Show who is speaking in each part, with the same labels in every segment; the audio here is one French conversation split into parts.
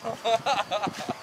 Speaker 1: ハハ
Speaker 2: ハ
Speaker 3: ハ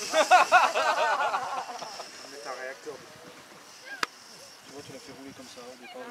Speaker 3: On
Speaker 1: met un réacteur.
Speaker 2: Tu vois, tu l'as fait rouler comme ça au départ.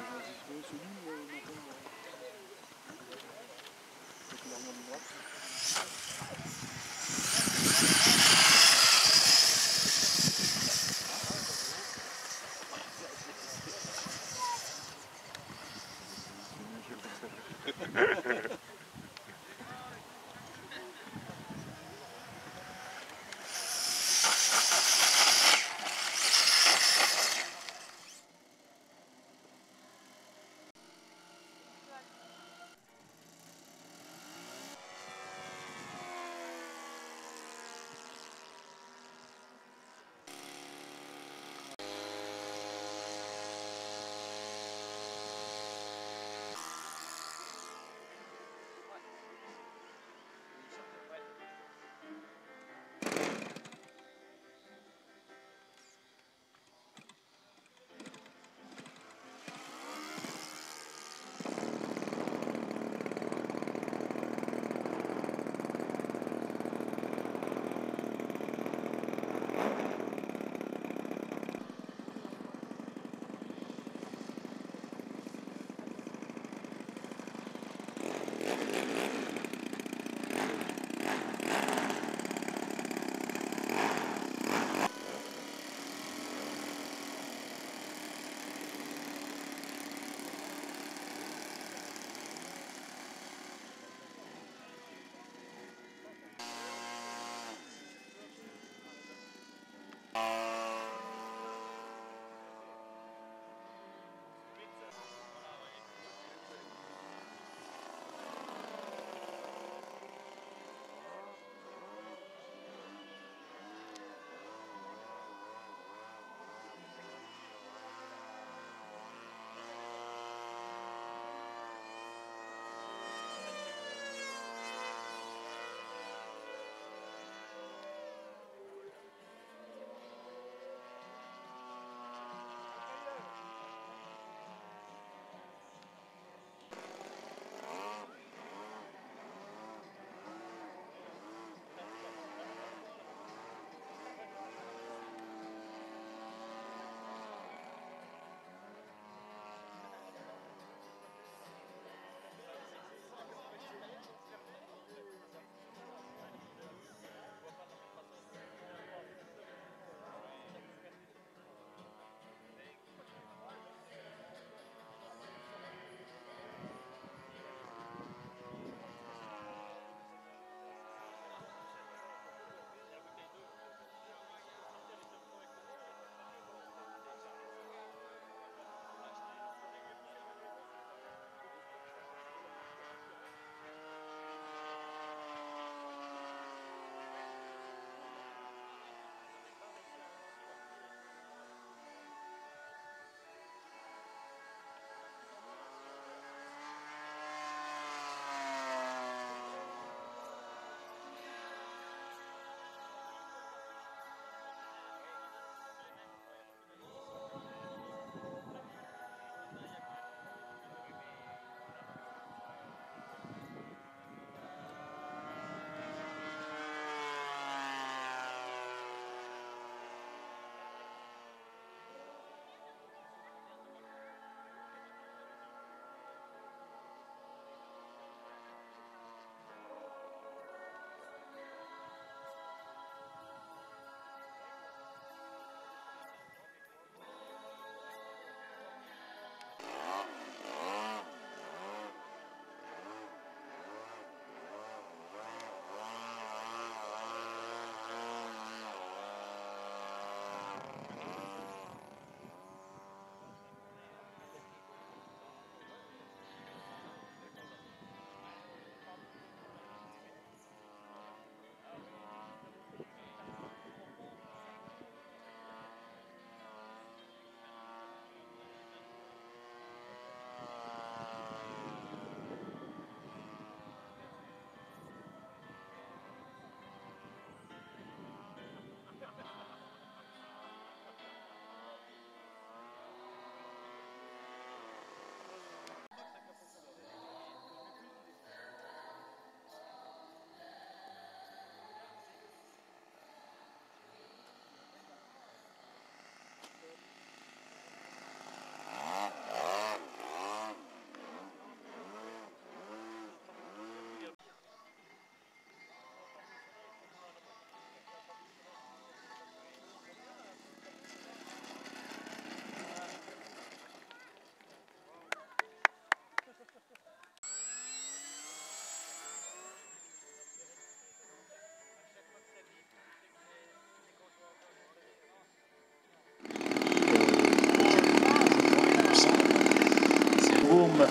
Speaker 4: Ferme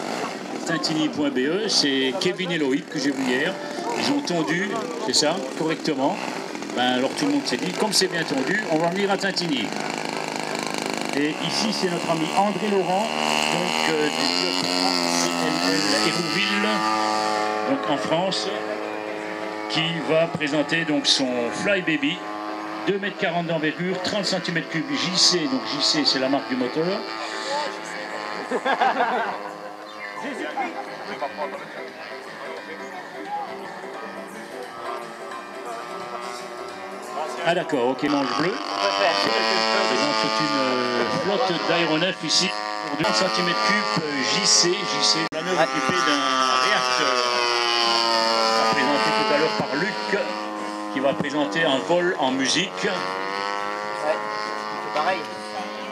Speaker 4: Tintigny.be. C'est Kevin et Loïc que j'ai vu hier. Ils ont tondu, c'est ça, correctement. Ben, alors tout le monde s'est dit, comme c'est bien tondu, on va venir à Tintigny. Et ici, c'est notre ami André Laurent, donc euh, du club Hérouville, donc en France, qui va présenter son Fly Baby, 2,40 m d'envergure, 30 cm3 JC, donc JC c'est la marque du moteur. Ah d'accord, ok, manche bleue. C'est une euh, flotte d'aéronefs ici. Pour 2 cm3 JC, JC, planeur équipé d'un réacteur. Présenté tout à l'heure par Luc, qui va présenter un vol en musique.
Speaker 3: C'est pareil.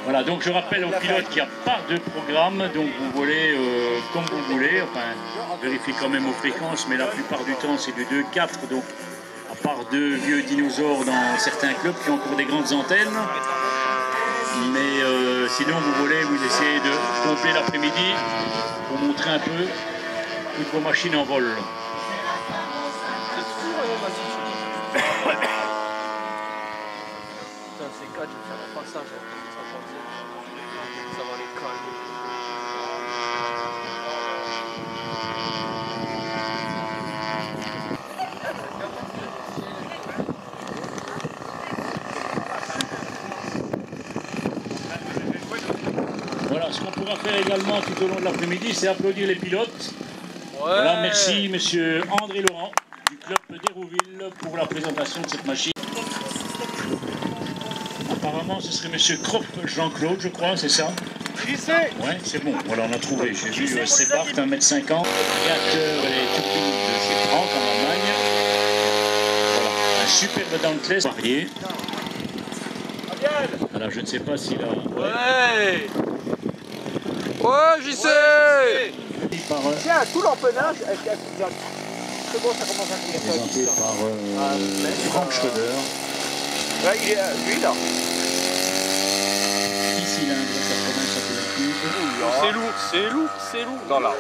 Speaker 4: Voilà, donc je rappelle aux pilotes qu'il n'y a pas de programme, donc vous volez euh, comme vous voulez, enfin, vérifiez quand même aux fréquences, mais la plupart du temps c'est du 2-4, donc à part deux vieux dinosaures dans certains clubs qui ont encore des grandes antennes. Mais euh, sinon vous volez, vous essayez de compter l'après-midi pour montrer un peu toutes vos machines en vol.
Speaker 5: Putain, c'est 4, je vais faire un passage. après, ça va passer. Ça va les calmer.
Speaker 4: Voilà, ce qu'on pourra faire également tout au long de l'après-midi, c'est applaudir les pilotes.
Speaker 5: Ouais.
Speaker 4: Voilà, merci monsieur André Laurent du club d'Hérouville pour la présentation de cette machine. Apparemment, ce serait monsieur Kropp Jean-Claude, je crois, c'est ça. Ouais, c'est bon. Voilà, on a trouvé. J'ai vu euh, Sebart, 1m50, réacteur et turbine de chez Franck en Allemagne. Voilà, un superbe Dauntless varié. Voilà, je ne sais pas s'il a...
Speaker 5: Ouais. Ouais, j'y sais.
Speaker 3: Tiens, tout l'empennage, c'est bon, ça commence à finir.
Speaker 4: présenté par euh, Franck Schröder.
Speaker 3: Ouais, il est, euh, lui là.
Speaker 4: 10 cylindres, 80 cm3.
Speaker 5: C'est lourd, c'est lourd, c'est lourd.
Speaker 3: Dans la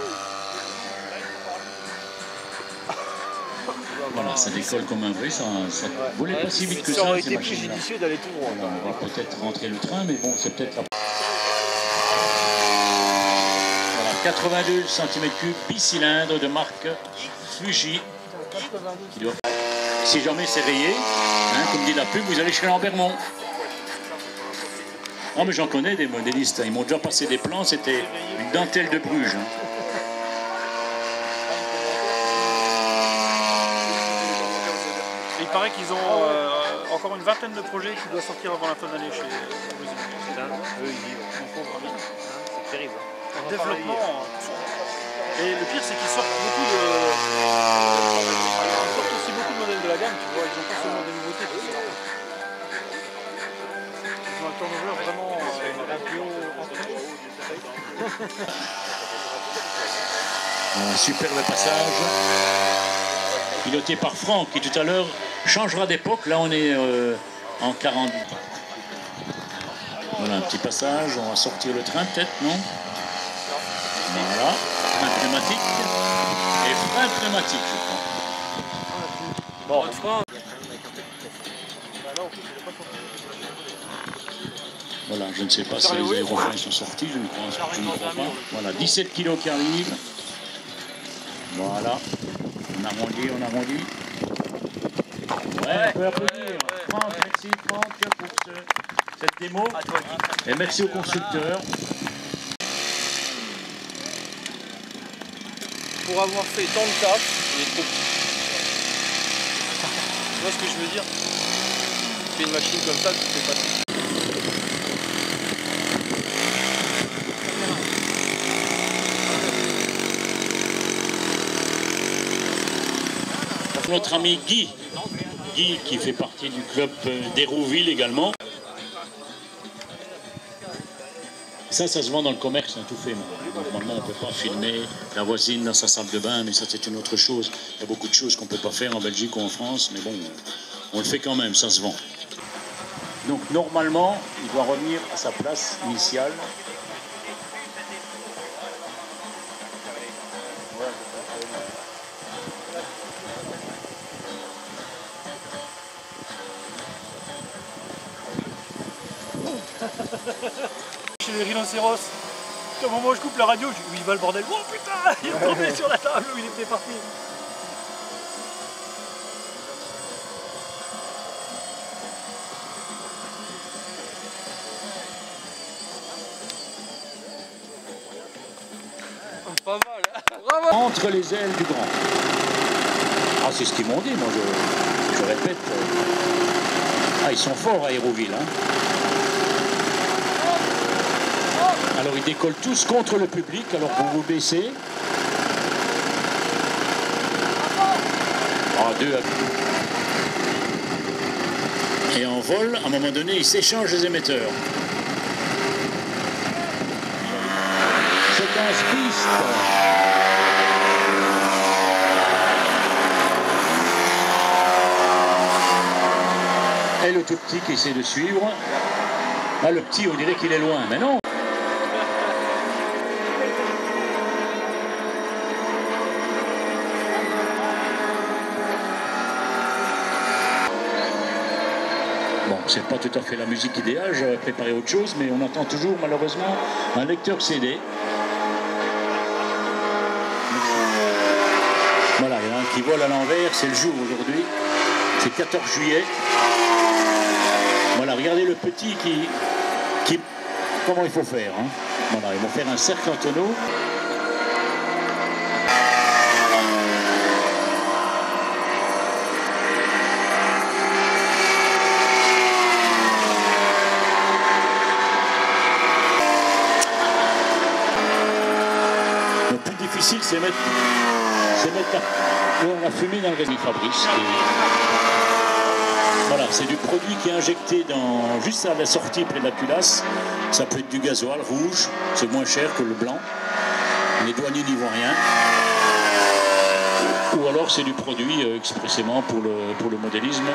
Speaker 4: Voilà, ça décolle comme un vrai, ça, ça volait pas si vite que
Speaker 3: Ça
Speaker 4: ça,
Speaker 3: aurait été plus
Speaker 4: machines-là.
Speaker 3: judicieux d'aller tout droit.
Speaker 4: On va peut-être rentrer le train, mais bon, c'est peut-être la... Voilà, 82 cm3, bicylindre de marque Fuji. qui doit- Si jamais c'est rayé, hein, comme dit la pub, vous allez chez Lambermont. Ah, mais j'en connais des modélistes, hein. ils m'ont déjà passé des plans, c'était une dentelle de Bruges. hein.
Speaker 2: Il paraît qu'ils ont euh, encore une vingtaine de projets qui doivent sortir avant la fin d'année chez
Speaker 3: Putain, eux, ils vivent. C'est terrible.
Speaker 2: En développement. euh, Et le pire, c'est qu'ils sortent beaucoup de. Ils sortent aussi beaucoup de modèles de la gamme, tu vois. Ils ont pas seulement des nouveautés. Ils ont un turnover vraiment. euh,
Speaker 4: Un superbe passage. Piloté par Franck, qui tout à l'heure changera d'époque. Là, on est euh, en 40. Voilà, un petit passage. On va sortir le train, peut-être, non? Voilà. Frein pneumatique. Et frein pneumatique, je crois.
Speaker 5: Bon.
Speaker 4: Voilà, je ne sais pas si les aérofreins sont sortis, je ne crois, pas. Voilà, 17 kilos qui arrivent. Voilà. On arrondit, on arrondit. Ouais, on peut applaudir. Franck, merci Franck pour ce- cette démo. Et merci au constructeur.
Speaker 5: Pour avoir fait tant de taf, il est trop. Tu vois ce que je veux dire? Tu fais une machine comme ça, tu fais pas tout.
Speaker 4: Notre ami Guy, Guy qui fait partie du club euh, d'Hérouville également. Ça, ça se vend dans le commerce, hein, tout fait. Normalement, on ne peut pas filmer la voisine dans sa salle de bain, mais ça, c'est une autre chose. Il y a beaucoup de choses qu'on ne peut pas faire en Belgique ou en France, mais bon, on le fait quand même, ça se vend. Donc, normalement, il doit revenir à sa place initiale.
Speaker 2: Rhinocéros, au moment où je coupe la radio, je dis où il va le bordel Oh putain Il est tombé sur la table où il était parti
Speaker 5: Pas mal. Bravo.
Speaker 4: Entre les ailes du grand. Ah, c'est ce qu'ils m'ont dit, moi je, je répète. Ah, ils sont forts à Aéroville. Hein. Alors ils décollent tous contre le public, alors vous vous baissez. Ah, deux à... Et en vol, à un moment donné, ils s'échangent les émetteurs. Séquence piste. Et le tout petit qui essaie de suivre. Ah, le petit, on dirait qu'il est loin, mais non. C'est pas tout à fait la musique idéale, j'aurais préparé autre chose, mais on entend toujours malheureusement un lecteur CD. Voilà, il y en a un qui vole à l'envers, c'est le jour aujourd'hui. C'est 14 juillet. Voilà, regardez le petit qui, qui comment il faut faire. hein. Voilà, ils vont faire un cercle en tonneau. Le plus difficile, c'est mettre, c'est mettre la, la fumée dans le gaz Fabrice. Et Voilà, c'est du produit qui est injecté dans, juste à la sortie près de la culasse. Ça peut être du gasoil rouge, c'est moins cher que le blanc. Les douaniers n'y voient rien. Ou alors c'est du produit euh, expressément pour le, pour le modélisme.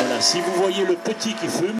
Speaker 4: Voilà, si vous voyez le petit qui fume,